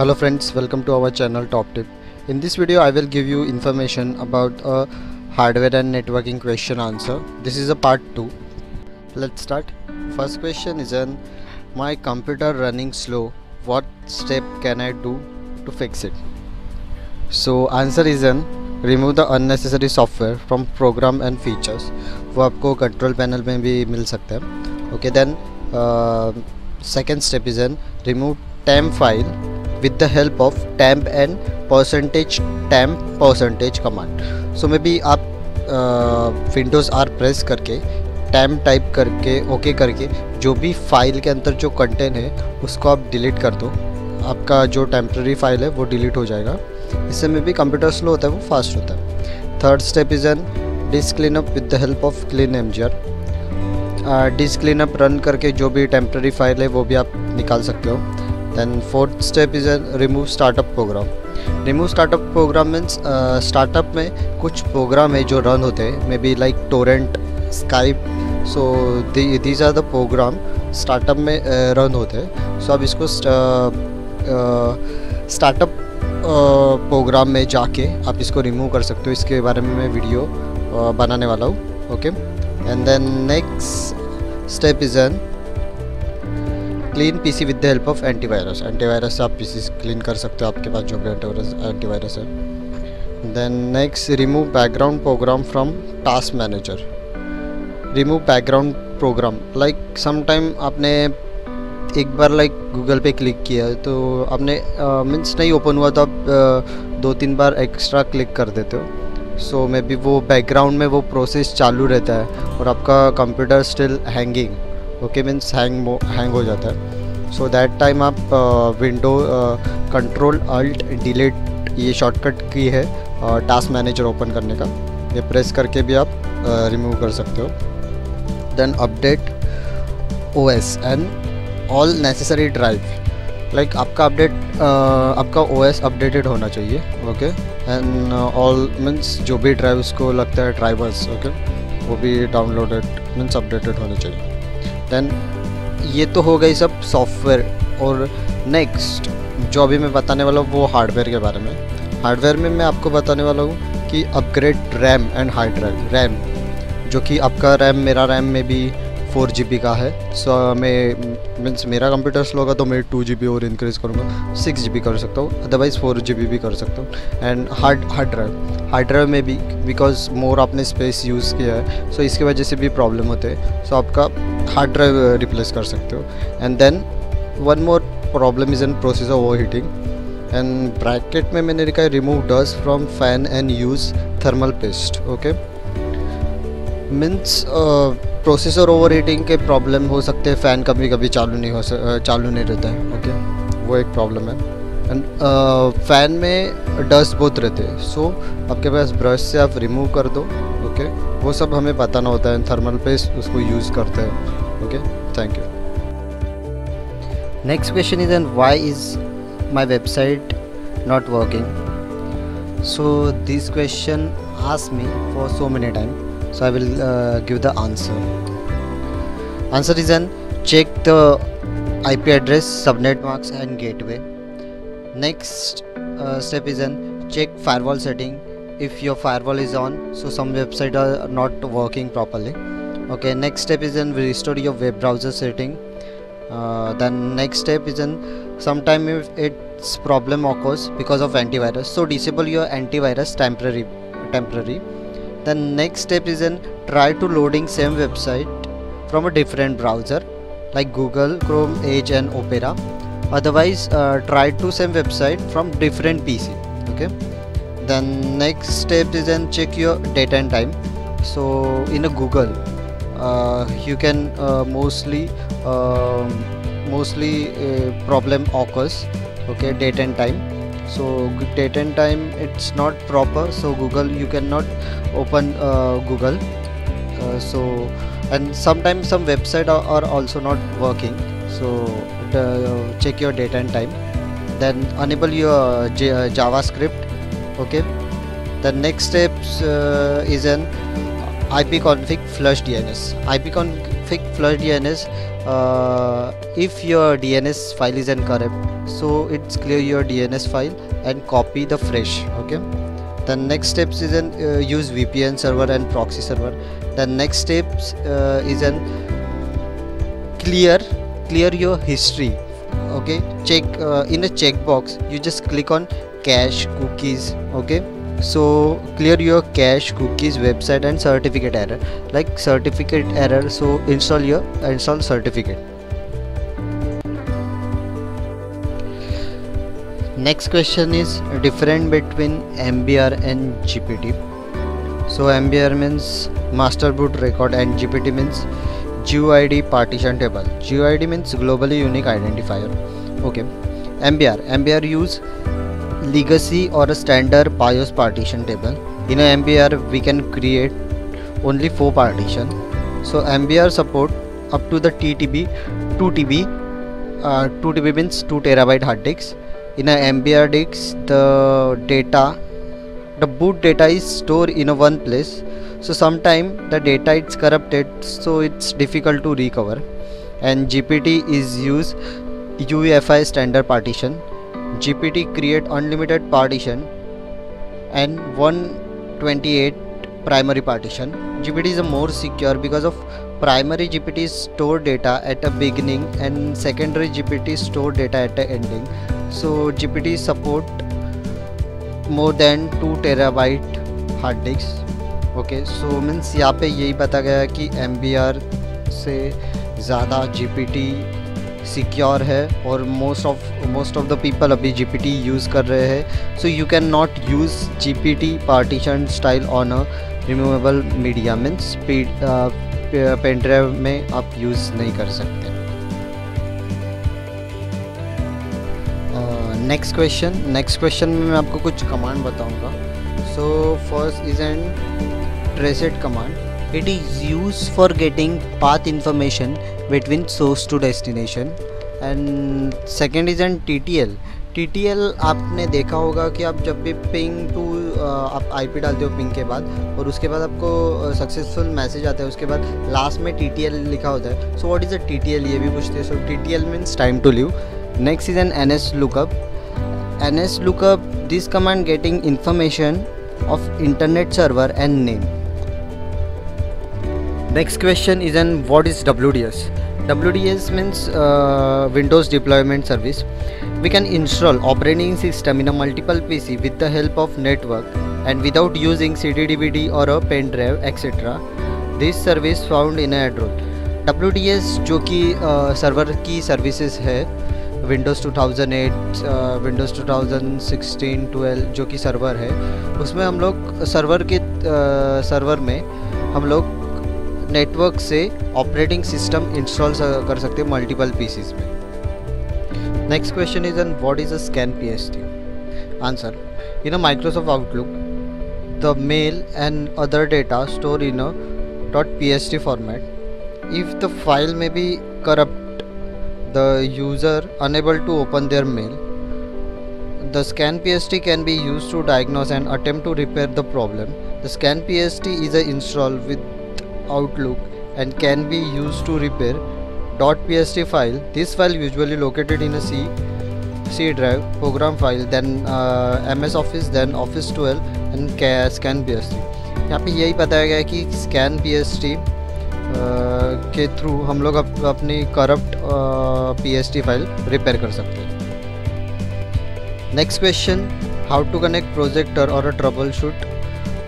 hello friends welcome to our channel top tip in this video i will give you information about a hardware and networking question answer this is a part 2 let's start first question is an my computer running slow what step can i do to fix it so answer is an remove the unnecessary software from program and features वो आपको control panel में भी मिल सकता है okay then second step is an remove temp file With the help of temp and percentage, temp percentage command. So, maybe आप Windows R press करके temp type करके okay okay करके, जो भी फ़ाइल के अंदर जो कंटेंट है, उसको आप डिलीट कर दो। आपका जो टेम्प्रेरी फ़ाइल है, वो डिलीट हो जाएगा। इससे में भी कंप्यूटर स्लो होता है, वो फास्ट होता है। Third step is an disk clean up with the help of clean M G R disk clean up run करके जो भी टेम्प्रेरी फ़ाइल है, वो भी आप निकाल सकते हो। Then fourth step is a remove startup program. Remove startup program means startup में कुछ प्रोग्राम है जो रन होते हैं may be like torrent Skype so these are the program startup में रन uh, होते हैं. सो अब इसको स्टार्टअप uh, प्रोग्राम uh, में जाके आप इसको रिमूव कर सकते हो. इसके बारे में मैं वीडियो uh, बनाने वाला हूँ. Okay and then next step is an clean PC with the help of antivirus antivirus से आप पीसी क्लीन कर सकते हो आपके पास जो भी एंटीवायरस एंटीवायरस है। Then next remove background program from task manager remove background program like some time आपने एक बार लाइक गूगल पे क्लिक किया तो आपने मीन्स uh, नहीं ओपन हुआ तो आप uh, दो तीन बार एक्स्ट्रा क्लिक कर देते हो। सो मे बी वो बैकग्राउंड में वो प्रोसेस चालू रहता है और आपका computer still hanging okay means hang hang हो जाता है। सो दैट टाइम आप विंडो कंट्रोल अल्ट डिलीट ये शॉर्टकट की है टास्क मैनेजर ओपन करने का। ये प्रेस करके भी आप रिमूव uh, कर सकते हो। Then update O S and all necessary drive like आपका अपडेट uh, आपका ओ एस अपडेटेड होना चाहिए ओके एंड ऑल मीन्स जो भी ड्राइव उसको लगता है ड्राइवर्स ओके okay? वो भी डाउनलोडेड मीन्स अपडेटेड होने चाहिए। देन ये तो हो गई सब सॉफ्टवेयर और नेक्स्ट जो अभी मैं बताने वाला हूँ, वो हार्डवेयर के बारे में। हार्डवेयर में मैं आपको बताने वाला हूँ कि upgrade RAM and hard drive RAM जो कि आपका रैम मेरा रैम में भी फोर जी का है। सो मैं, मीन्स मेरा कंप्यूटर स्लो होगा तो मैं टू जी और इंक्रीज़ करूँगा। सिक्स जी कर सकता हूँ। अदरवाइज़ फोर जी भी कर सकता हूँ। And hard hard drive hard drive में भी बिकॉज़ मोर आपने स्पेस यूज़ किया है सो so इसकी वजह से भी प्रॉब्लम होते हैं। सो so, आपका हार्ड ड्राइव रिप्लेस कर सकते हो। And then one more problem is an processor over heating and bracket में मैंने लिखा है remove dust from fan and use thermal paste okay means processor over के प्रॉब्लम हो सकते हैं फ़ैन कभी कभी चालू नहीं हो चालू नहीं रहता है ओके वो एक प्रॉब्लम है। एंड फ़ैन में डस्ट बहुत रहते हैं सो आपके पास ब्रश से आप रिमूव कर दो ओके वो सब हमें बताना होता है थर्मल पेस्ट उसको यूज़ करते हैं okay thank you next question is an why is my website not working so this question ask me for so many time so I will uh, give the answer. Answer is an check the IP address subnet masks and gateway. Next uh, step is an check firewall setting. If your firewall is on so some website are not working properly. Okay next step is then restore your web browser setting. Uh, then next step is then sometime if its problem occurs because of antivirus so disable your antivirus temporary temporary the next step is in try to loading same website from a different browser like google chrome edge and opera. Otherwise uh, try to same website from different pc okay? Then next step is then check your date and time. So in a google uh, you can uh, mostly um, mostly uh, problem occurs okay date and time so date and time it's not proper. So google you cannot open uh, google. Uh, so and sometimes some website are, are also not working. So uh, check your date and time. Then enable your J javascript. Okay. The next steps uh, is an ipconfig flush dns ipconfig flush dns uh, if your dns file is incorrect so it's clear your dns file and copy the fresh okay? The next steps is an uh, use vpn server and proxy server. The next steps uh, is an clear clear your history okay? Check uh, in the checkbox you just click on cache cookies okay so clear your cache cookies website and certificate error like certificate error so install your install certificate next question is different between mbr and gpt so mbr means master boot record and gpt means GUID partition table. GUID means globally unique identifier. Okay. MBR. MBR use legacy or a standard BIOS partition table. In a MBR we can create only four partition. So MBR support up to the TTB 2 TB. Uh, 2 TB means 2 terabyte hard disks. In a MBR disks the data the boot data is stored in a one place so sometime the data is corrupted so it's difficult to recover and GPT is used UEFI standard partition GPT create unlimited partition and 128 primary partition GPT is more secure because of primary GPT store data at a beginning and secondary GPT store data at the ending so GPT support more than 2 terabyte hard disks okay so means यहाँ पे यही पता गया कि MBR से ज़्यादा GPT secure है और most of most of the people अभी जी पी यूज़ कर रहे हैं। So you can not use G P T partition style on a removable media means pen drive में आप यूज़ नहीं कर सकते। नेक्स्ट क्वेश्चन नेक्स्ट क्वेश्चन में मैं आपको कुछ कमांड बताऊँगा। So first is and reset command. It is used for getting path information between source to destination. And second is an TTL. TTL आपने देखा होगा कि आप जब भी पिंग टू आप आईपी डालते हो पिंग के बाद, और उसके बाद आपको सक्सेसफुल मैसेज आता है, उसके बाद लास्ट में TTL लिखा होता है। So what is a TTL ये भी पूछते हैं। So TTL means time to live next is an N S lookup N S lookup this command getting information of internet server and name. Next question is an what is W D S W D S means Windows deployment service we can install operating system in a multiple P C with the help of network and without using C D D B D और a pen drive etcetera this service found in एड्रोल W D S जो कि server uh, की services है Windows two thousand eight Windows two thousand जो कि server है उसमें हम लोग सर्वर के सर्वर uh, में हम लोग नेटवर्क से ऑपरेटिंग सिस्टम इंस्टॉल कर सकते हैं मल्टीपल पीसीज में। Next question is and what is a scan P S T answer in a Microsoft Outlook the mail and other data store in a dot P format if the file may be corrupt the user unable to open their mail the scan P S T can be use to diagnose and attempt to repair the problem the scan P S T is a install with Outlook and can be used to repair .pst file. This file usually located in a C C drive program file then uh, MS Office then Office 12 and scan pst. यहाँ पे यही बताया गया है कि scan P के through हम लोग अप, अपनी करप्ट पी फ़ाइल रिपेयर कर सकते हैं next question how to connect projector और a troubleshoot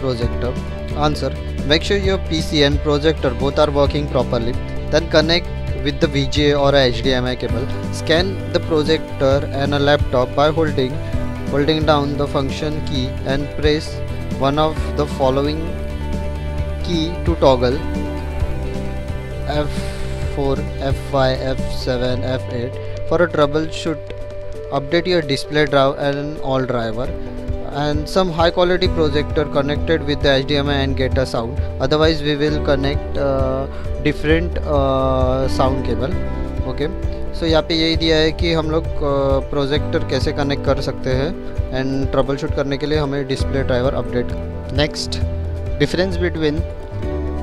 projector answer Make sure your PC and projector both are working properly. Then connect with the VGA or HDMI cable. Scan the projector and a laptop by holding holding down the function key and press one of the following key to toggle F4, F5, F7, F8 for a troubleshoot update your display drive and all driver and some high quality projector connected with the HDMI and get a sound otherwise we will connect uh, different uh, sound cable okay so यहाँ पे यही दिया है कि हम लोग projector uh, कैसे connect कर सकते हैं एंड ट्रबल शूट करने के लिए हमें display driver update next difference between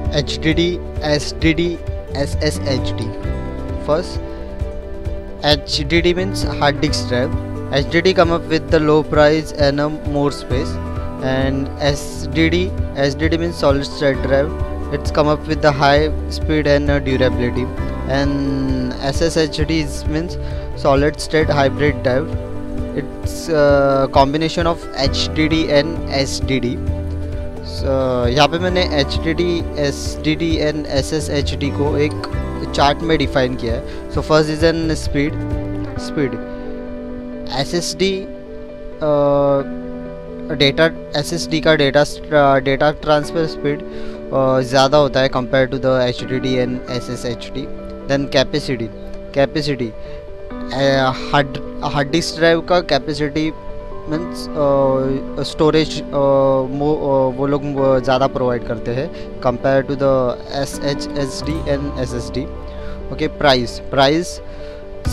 HDD, SDD, SSHD. First, HDD means hard disk drive. HDD come up with the low price and a more space, and SDD, SDD means solid state drive. It's come up with the high speed and uh, durability, and SSHD means solid state hybrid drive. It's a combination of HDD and SDD. यहाँ पे मैंने H D D S D D and S S H D को एक chart में define किया है so first is an speed speed S S D data S S D का data data transfer speed ज़्यादा होता है compare to the H D D and S S H D then capacity capacity hard hard disk drive का capacity means storage uh, uh, uh, वो लोग ज़्यादा provide करते हैं compare to the S H S D and S S D okay price price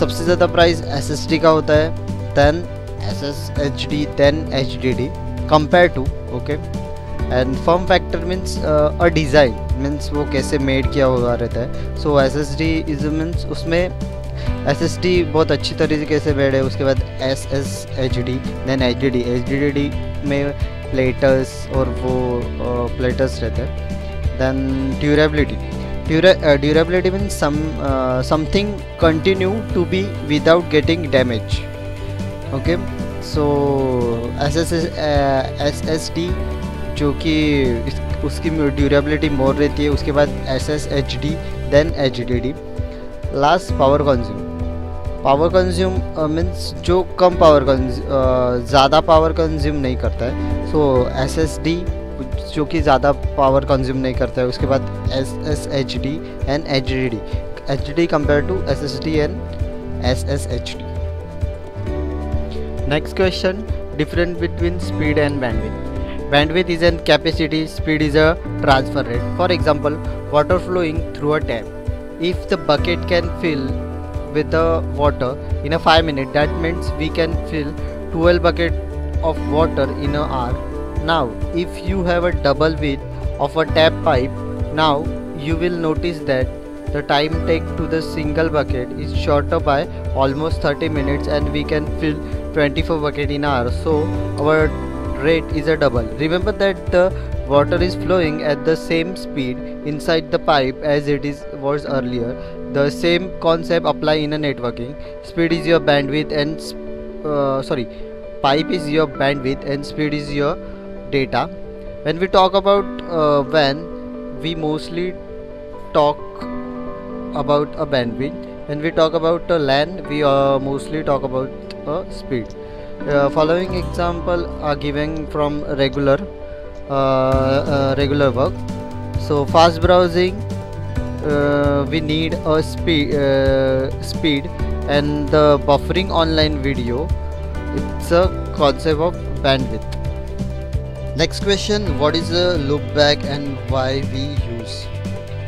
सबसे ज़्यादा price S S D का होता है। Than H D D compare to okay and form factor means a design means वो कैसे made किया हुआ रहता है। So S S D is means उसमें एस एस डी बहुत अच्छी तरीके से है, उसके बाद S S H D then H D D H D D में प्लेटर्स और वो प्लेटर्स रहते हैं। Then durability durability mean something continue to be without getting damage okay? So S S S S D जो कि उसकी durability more रहती है, उसके बाद S S H D then H D D last power consume power consume means जो कम power ज़्यादा पावर कंज्यूम नहीं करता है सो एस एस डी जो कि ज़्यादा पावर कंज्यूम नहीं करता है, उसके बाद S S H D and H D D H D compare to S S D and S S H D Next question difference between speed and bandwidth. Bandwidth is a capacity, speed is a transfer rate. For example, water flowing through a tap. If the bucket can fill with the water in a 5 minute, that means we can fill 12 bucket of water in an hour. Now, if you have a double width of a tap pipe, now you will notice that the time take to the single bucket is shorter by almost 30 minutes and we can fill 24 bucket in hour so our rate is a double. Remember that the water is flowing at the same speed inside the pipe as it is was earlier. The same concept apply in a networking. Speed is your bandwidth and uh, sorry pipe is your bandwidth and speed is your data. When we talk about uh, WAN we mostly talk about a bandwidth. When we talk about a LAN we uh, mostly talk about a speed. Uh, following example are given from regular uh, uh, regular work. So fast browsing uh, we need a speed uh, speed and the buffering online video it's a concept of bandwidth. Next question what is a loopback and why we use?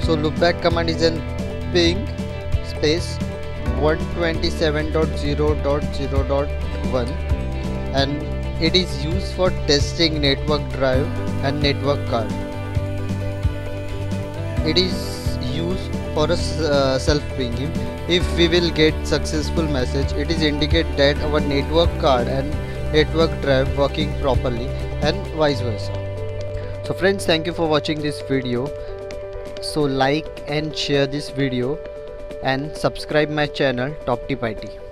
So loopback command is an ping space 127.0.0.1 and it is used for testing network drive and network card. It is used for a uh, self pinging if we will get successful message it is indicate that our network card and network drive working properly and vice versa. So friends thank you for watching this video so like and share this video and subscribe my channel top tip IT